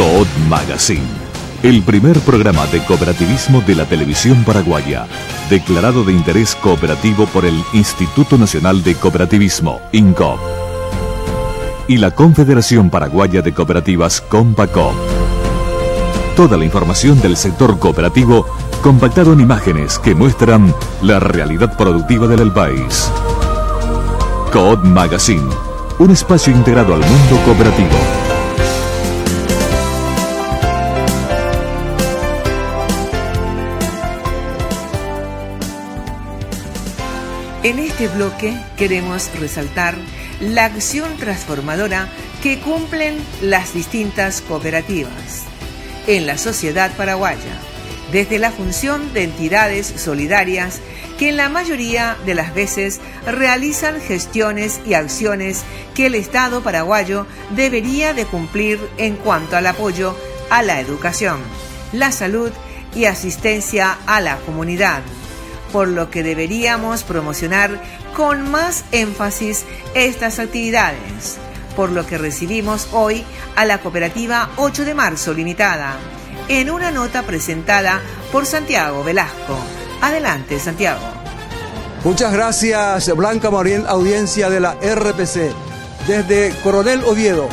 Coop Magazine, el primer programa de cooperativismo de la televisión paraguaya, declarado de interés cooperativo por el Instituto Nacional de Cooperativismo, INCOP, y la Confederación Paraguaya de Cooperativas, COMPACOP. Toda la información del sector cooperativo compactado en imágenes que muestran la realidad productiva del país. Coop Magazine, un espacio integrado al mundo cooperativo. En este bloque queremos resaltar la acción transformadora que cumplen las distintas cooperativas en la sociedad paraguaya, desde la función de entidades solidarias que en la mayoría de las veces realizan gestiones y acciones que el Estado paraguayo debería de cumplir en cuanto al apoyo a la educación, la salud y asistencia a la comunidad por lo que deberíamos promocionar con más énfasis estas actividades, por lo que recibimos hoy a la cooperativa 8 de marzo limitada, en una nota presentada por Santiago Velasco. Adelante, Santiago. Muchas gracias, Blanca Marín, audiencia de la RPC. Desde Coronel Oviedo,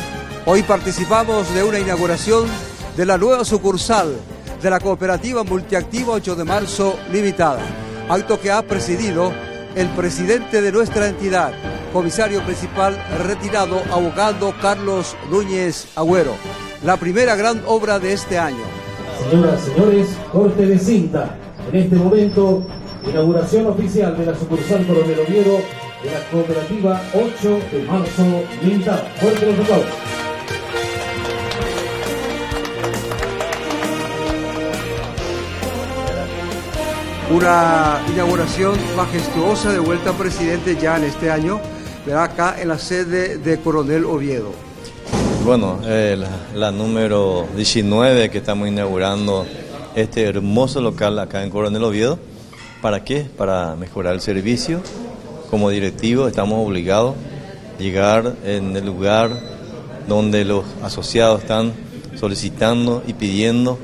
hoy participamos de una inauguración de la nueva sucursal de la cooperativa multiactiva 8 de marzo limitada acto que ha presidido el presidente de nuestra entidad, comisario principal retirado, abogado Carlos Núñez Agüero. La primera gran obra de este año. Señoras, señores, corte de cinta. En este momento, inauguración oficial de la sucursal Coronel Oviedo de la cooperativa 8 de marzo limitada. Fuerte los aplausos. Una inauguración majestuosa de vuelta presidente ya en este año, acá en la sede de Coronel Oviedo. Bueno, eh, la, número 19 que estamos inaugurando este hermoso local acá en Coronel Oviedo. ¿Para qué? Para mejorar el servicio. Como directivo estamos obligados a llegar en el lugar donde los asociados están solicitando y pidiendo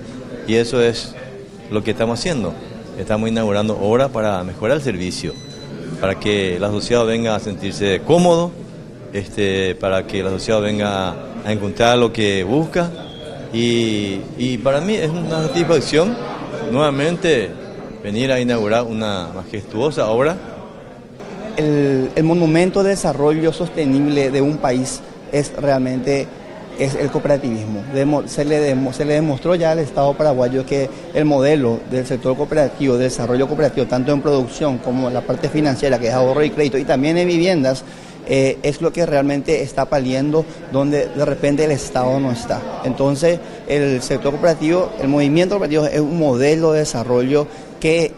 y eso es lo que estamos haciendo estamos inaugurando obras para mejorar el servicio, para que el asociado venga a sentirse cómodo, este, para que el asociado venga a encontrar lo que busca. Y, para mí es una satisfacción nuevamente venir a inaugurar una majestuosa obra. El, el monumento de desarrollo sostenible de un país es realmente es el cooperativismo. Se le, se le demostró ya al Estado paraguayo que el modelo del sector cooperativo, de desarrollo cooperativo, tanto en producción como en la parte financiera, que es ahorro y crédito, y también en viviendas, eh, es lo que realmente está paliendo donde de repente el Estado no está. Entonces, el sector cooperativo, el movimiento cooperativo es un modelo de desarrollo que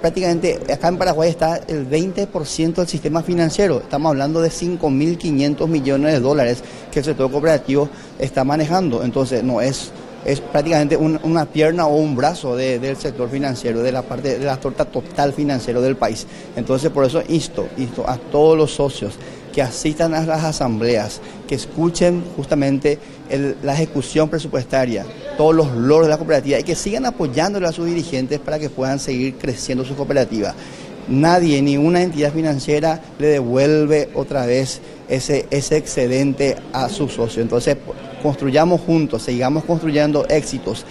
prácticamente acá en Paraguay está el 20% del sistema financiero. Estamos hablando de 5.500 millones de dólares que el sector cooperativo está manejando. Entonces, no es es prácticamente una pierna o un brazo del sector financiero, de la parte de la torta total financiero del país. Entonces, por eso insto, insto a todos los socios que asistan a las asambleas, que escuchen justamente la ejecución presupuestaria, todos los logros de la cooperativa y que sigan apoyándole a sus dirigentes para que puedan seguir creciendo su cooperativa. Nadie, ni una entidad financiera le devuelve otra vez ese, ese excedente a su socio. Entonces, construyamos juntos, sigamos construyendo éxitos,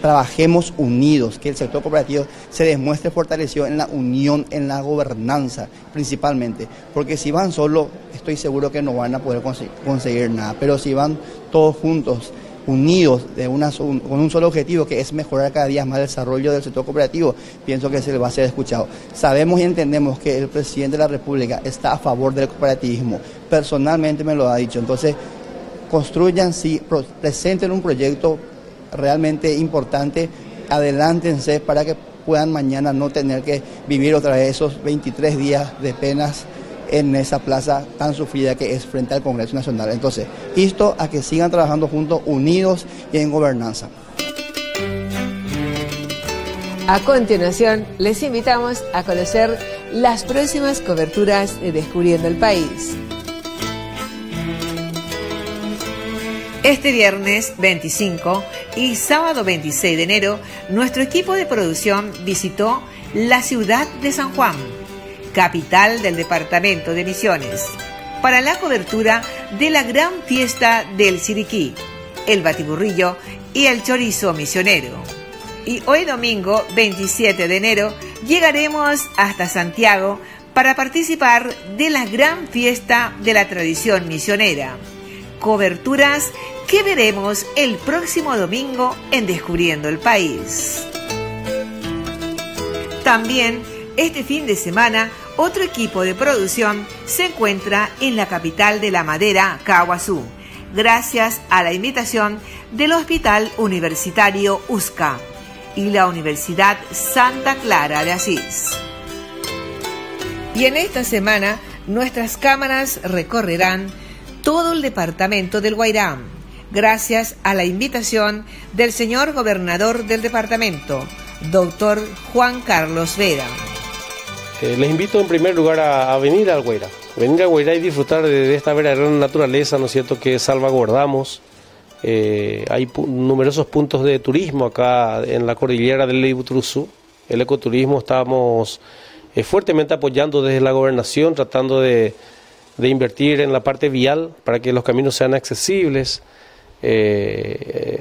trabajemos unidos, que el sector cooperativo se demuestre fortalecido en la unión, en la gobernanza principalmente, porque si van solo, estoy seguro que no van a poder conseguir nada, pero si van todos juntos, unidos de una, con un solo objetivo que es mejorar cada día más el desarrollo del sector cooperativo, pienso que se le va a ser escuchado. Sabemos y entendemos que el presidente de la República está a favor del cooperativismo, personalmente me lo ha dicho, entonces construyan, sí, presenten un proyecto realmente importante, adelántense para que puedan mañana no tener que vivir otra vez esos 23 días de penas en esa plaza tan sufrida que es frente al Congreso Nacional. Entonces, esto a que sigan trabajando juntos, unidos y en gobernanza. A continuación, les invitamos a conocer las próximas coberturas de Descubriendo el País. Este viernes 25 y sábado 26 de enero, nuestro equipo de producción visitó la ciudad de San Juan, capital del departamento de Misiones, para la cobertura de la gran fiesta del Siriquí, el batiburrillo y el chorizo misionero. Y hoy domingo 27 de enero llegaremos hasta Santiago para participar de la gran fiesta de la tradición misionera. Coberturas que veremos el próximo domingo en Descubriendo el País. También este fin de semana otro equipo de producción se encuentra en la capital de la madera, Caguazú, gracias a la invitación del Hospital Universitario USCA y la Universidad Santa Clara de Asís. Y en esta semana nuestras cámaras recorrerán todo el departamento del Guairán, gracias a la invitación del señor gobernador del departamento, doctor Juan Carlos Vera. Eh, les invito en primer lugar a, venir al Guairá, venir al Guairá y disfrutar de, esta verdadera naturaleza, ¿no es cierto?, que salvaguardamos. Eh, hay numerosos puntos de turismo acá en la cordillera del Leibutruzú. El ecoturismo estamos eh, fuertemente apoyando desde la gobernación, tratando de, de invertir en la parte vial para que los caminos sean accesibles.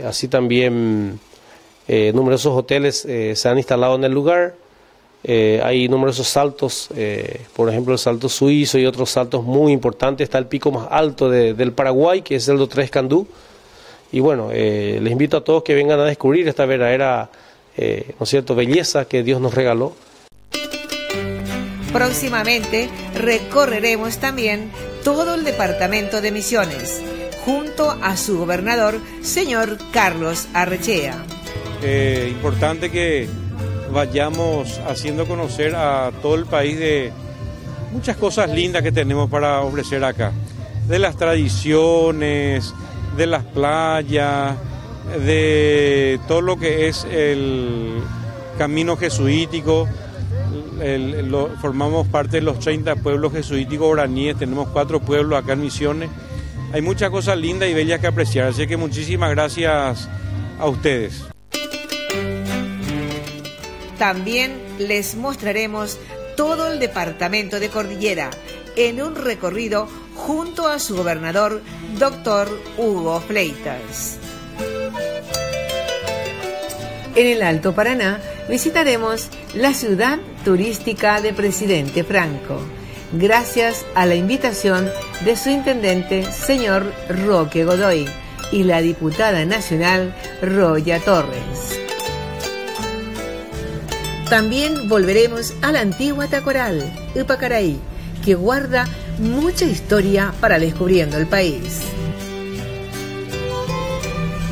Así también numerosos hoteles se han instalado en el lugar. Hay numerosos saltos, por ejemplo el salto suizo y otros saltos muy importantes. Está el pico más alto del Paraguay, que es el do Tres Candú. Y bueno, les invito a todos que vengan a descubrir esta verdadera, ¿no es cierto?, belleza que Dios nos regaló. Próximamente recorreremos también todo el departamento de Misiones, junto a su gobernador, señor Carlos Arrechea. Eh, importante que vayamos haciendo conocer a todo el país de muchas cosas lindas que tenemos para ofrecer acá, de las tradiciones, de las playas, de todo lo que es el camino jesuítico formamos parte de los 30 pueblos jesuíticos oraníes, tenemos cuatro pueblos acá en Misiones. Hay muchas cosas lindas y bellas que apreciar, así que muchísimas gracias a ustedes. También les mostraremos todo el departamento de Cordillera en un recorrido junto a su gobernador, doctor Hugo Fleitas. En el Alto Paraná visitaremos la ciudad turística de Presidente Franco, gracias a la invitación de su intendente, señor Roque Godoy, y la diputada nacional Roya Torres. También volveremos a la antigua Tacoral, Upacaraí, que guarda mucha historia para descubriendo el país.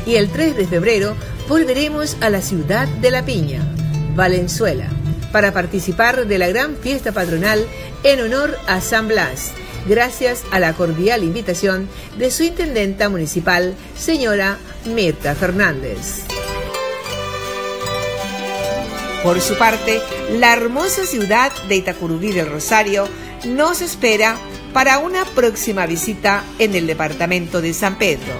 Y el 3 de febrero volveremos a la ciudad de La Piña, Valenzuela, para participar de la gran fiesta patronal en honor a San Blas, gracias a la cordial invitación de su intendenta municipal, señora Mirta Fernández. Por su parte, la hermosa ciudad de Itacurubí del Rosario nos espera para una próxima visita en el departamento de San Pedro.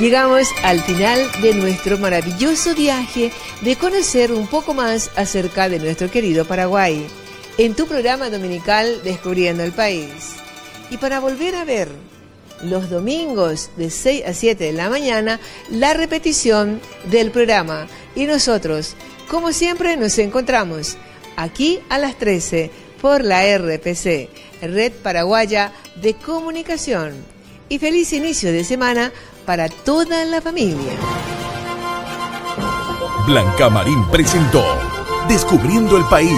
Llegamos al final de nuestro maravilloso viaje de conocer un poco más acerca de nuestro querido Paraguay en tu programa dominical Descubriendo el País. Y para volver a ver los domingos de 6 a 7 de la mañana la repetición del programa. Y nosotros, como siempre, nos encontramos aquí a las 13 por la RPC, Red Paraguaya de Comunicación. Y feliz inicio de semana para toda la familia. Blanca Marín presentó Descubriendo el País